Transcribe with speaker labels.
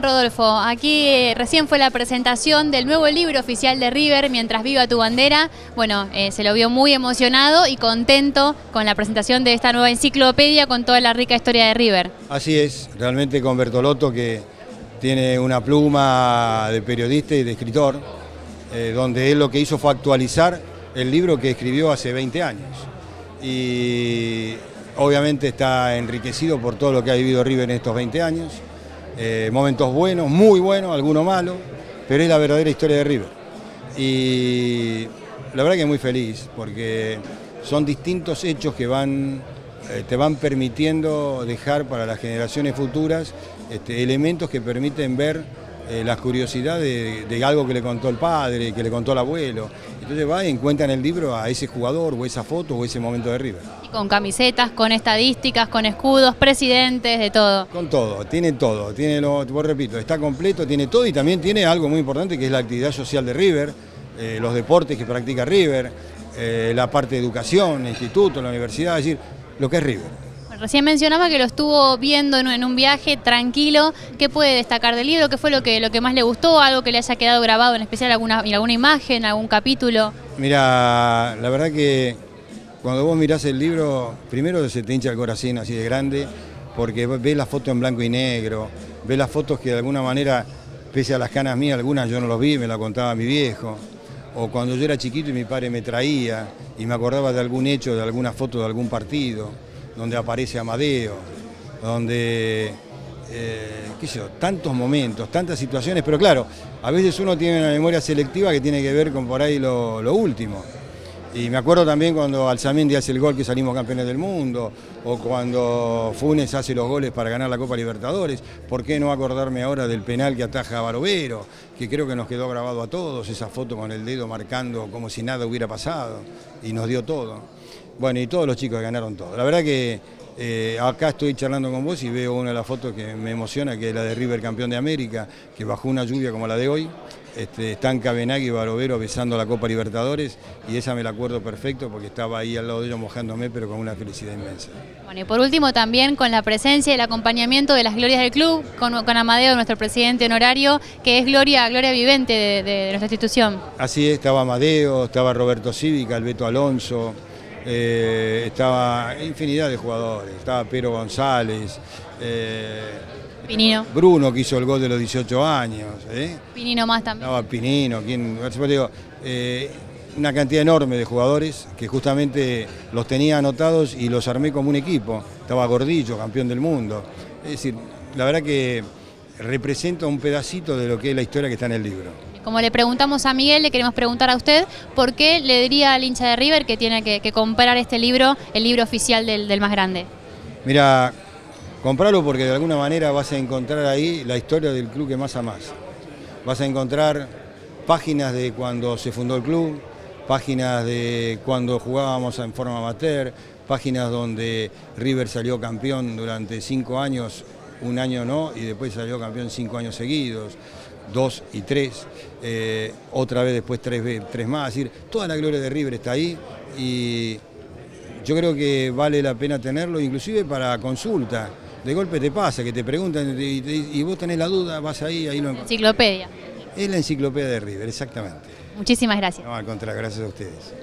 Speaker 1: Rodolfo, aquí eh, recién fue la presentación del nuevo libro oficial de River, Mientras viva tu bandera. Bueno, eh, se lo vio muy emocionado y contento con la presentación de esta nueva enciclopedia con toda la rica historia de River.
Speaker 2: Así es, realmente con Bertolotto que tiene una pluma de periodista y de escritor, eh, donde él lo que hizo fue actualizar el libro que escribió hace 20 años. Y obviamente está enriquecido por todo lo que ha vivido River en estos 20 años. Eh, momentos buenos, muy buenos, algunos malos, pero es la verdadera historia de River. Y la verdad que muy feliz, porque son distintos hechos que van, eh, te van permitiendo dejar para las generaciones futuras este, elementos que permiten ver eh, las curiosidades de, algo que le contó el padre, que le contó el abuelo. Entonces va y encuentra en el libro a ese jugador o esa foto o ese momento de River.
Speaker 1: Y con camisetas, con estadísticas, con escudos, presidentes, de todo.
Speaker 2: Con todo, tiene todo, tiene lo, vos repito, está completo, tiene todo y también tiene algo muy importante que es la actividad social de River, eh, los deportes que practica River, eh, la parte de educación, el instituto, la universidad, es decir, lo que es River.
Speaker 1: Recién mencionaba que lo estuvo viendo en, un viaje tranquilo. ¿Qué puede destacar del libro? ¿Qué fue lo que, lo que más le gustó? ¿Algo que le haya quedado grabado, en especial alguna, alguna imagen, algún capítulo?
Speaker 2: Mira, la verdad que cuando vos mirás el libro, primero se te hincha el corazón así de grande, porque ves la foto en blanco y negro, ves las fotos que de alguna manera, pese a las canas mías, algunas yo no los vi, me la contaba mi viejo o cuando yo era chiquito y mi padre me traía y me acordaba de algún hecho, de alguna foto de algún partido donde aparece Amadeo, donde, eh, qué sé yo, tantos momentos, tantas situaciones, pero claro, a veces uno tiene una memoria selectiva que tiene que ver con por ahí lo, último. Y me acuerdo también cuando Alzamendi hace el gol que salimos campeones del mundo, o cuando Funes hace los goles para ganar la Copa Libertadores. ¿Por qué no acordarme ahora del penal que ataja a Barovero, que creo que nos quedó grabado a todos, esa foto con el dedo marcando como si nada hubiera pasado, y nos dio todo. Bueno, y todos los chicos ganaron todo. La verdad que eh, acá estoy charlando con vos y veo una de las fotos que me emociona, que es la de River campeón de América, que bajo una lluvia como la de hoy. Este, están Cabenagui y Barovero besando la Copa Libertadores y esa me la acuerdo perfecto porque estaba ahí al lado de ellos mojándome pero con una felicidad inmensa.
Speaker 1: Bueno y por último también con la presencia y el acompañamiento de las glorias del club, con, Amadeo, nuestro presidente honorario, que es gloria, gloria vivente de, nuestra institución.
Speaker 2: Así es, estaba Amadeo, estaba Roberto Cívica, Alberto Alonso, eh, estaba infinidad de jugadores, estaba Pero González,
Speaker 1: eh, Pinino.
Speaker 2: Bruno que hizo el gol de los 18 años.
Speaker 1: ¿eh? Pinino más también.
Speaker 2: Estaba Pinino, quien, digo, una cantidad enorme de jugadores que justamente los tenía anotados y los armé como un equipo. Estaba Gordillo, campeón del mundo. Es decir, la verdad que representa un pedacito de lo que es la historia que está en el libro.
Speaker 1: Como le preguntamos a Miguel, le queremos preguntar a usted, ¿por qué le diría al hincha de River que tiene que, comprar este libro, el libro oficial del, más grande?
Speaker 2: Mira, comprarlo porque de alguna manera vas a encontrar ahí la historia del club que más amás. Vas a encontrar páginas de cuando se fundó el club, páginas de cuando jugábamos en forma amateur, páginas donde River salió campeón durante cinco años, un año no, y después salió campeón cinco años seguidos dos y tres, eh, otra vez después tres, tres más, es decir, toda la gloria de River está ahí y yo creo que vale la pena tenerlo, inclusive para consulta. De golpe te pasa, que te preguntan y, vos tenés la duda, vas ahí, ahí lo
Speaker 1: Enciclopedia.
Speaker 2: Es la enciclopedia de River, exactamente.
Speaker 1: Muchísimas gracias.
Speaker 2: No, al contrario, gracias a ustedes.